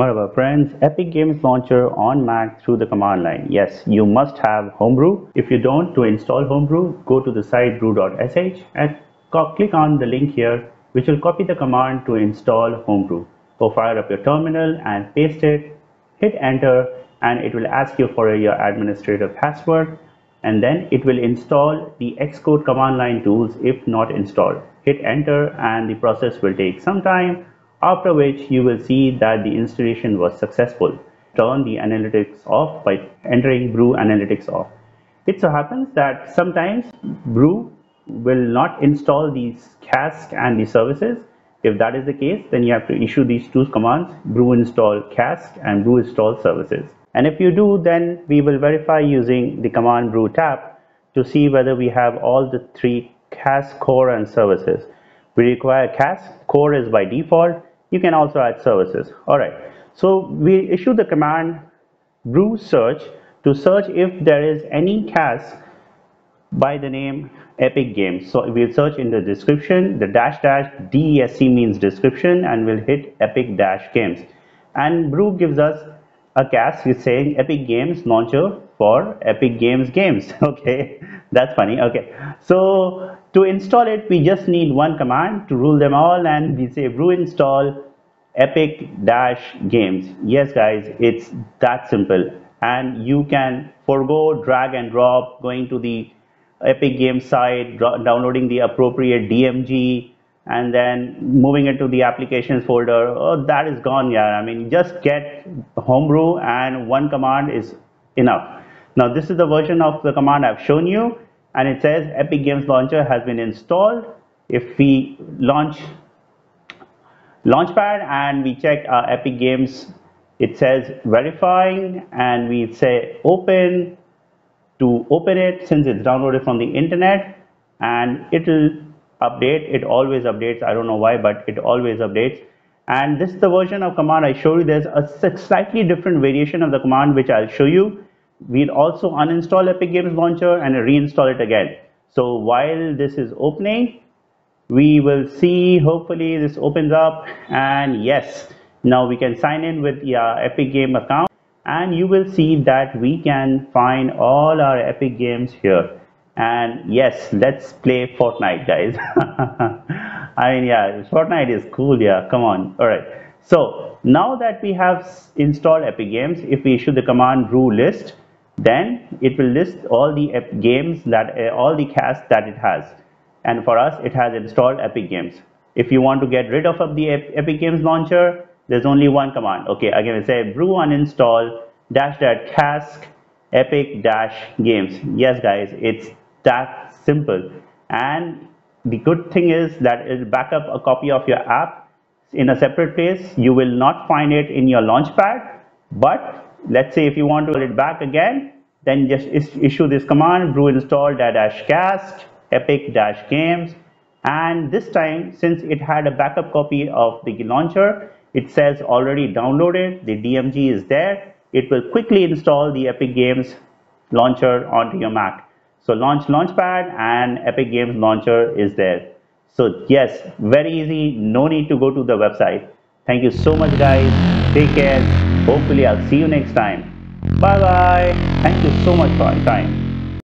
Marhaba friends, Epic Games Launcher on Mac through the command line. Yes, you must have Homebrew. If you don't, to install Homebrew, go to the site brew.sh and click on the link here which will copy the command to install Homebrew. Go fire up your terminal and paste it, hit enter and it will ask you for your administrative password and then it will install the Xcode command line tools if not installed. Hit enter and the process will take some time after which you will see that the installation was successful. Turn the analytics off by entering brew analytics off. It so happens that sometimes brew will not install these cask and the services. If that is the case, then you have to issue these two commands, brew install cask and brew install services. And if you do, then we will verify using the command brew tap to see whether we have all the three cask core and services. We require cask, core is by default, you can also add services. All right. So we issue the command brew search to search if there is any cask by the name epic games. So we'll search in the description. The dash dash desc means description and we'll hit epic dash games. And brew gives us a cask is saying epic games launcher for epic games games okay that's funny okay so to install it, we just need one command to rule them all and we say brew install epic dash games. Yes guys, it's that simple and you can forego drag and drop going to the epic games site, downloading the appropriate DMG and then moving it to the applications folder. Oh, that is gone. Yeah, I mean, just get homebrew and one command is enough. Now, this is the version of the command I've shown you and it says Epic Games Launcher has been installed. If we launch Launchpad and we check our Epic Games, it says verifying and we say open to open it since it's downloaded from the internet and it will update. It always updates. I don't know why, but it always updates. And this is the version of command I showed you. There's a slightly different variation of the command which I'll show you we'll also uninstall Epic Games Launcher and reinstall it again. So while this is opening, we will see, hopefully this opens up and yes, now we can sign in with the uh, Epic Game account and you will see that we can find all our Epic games here. And yes, let's play Fortnite guys. I mean, yeah, Fortnite is cool. Yeah, come on. All right. So now that we have installed Epic Games, if we issue the command brew list, then it will list all the games that uh, all the casks that it has. And for us it has installed epic games. If you want to get rid of the epic games launcher there's only one command. Okay again say brew uninstall dash dash cask epic dash games. Yes guys it's that simple. And the good thing is that it will back up a copy of your app in a separate place. You will not find it in your launchpad but let's say if you want to put it back again then just issue this command brew install dash cask epic dash games. And this time since it had a backup copy of the launcher it says already downloaded the dmg is there. It will quickly install the epic games launcher onto your mac. So launch launchpad and epic games launcher is there. So yes very easy no need to go to the website thank you so much guys take care Hopefully I'll see you next time. Bye bye. Thank you so much for your time.